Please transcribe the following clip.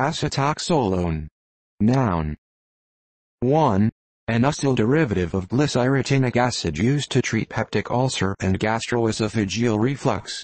Acetoxolone. Noun. 1. An acyl derivative of glycyrrhetinic acid used to treat peptic ulcer and gastroesophageal reflux.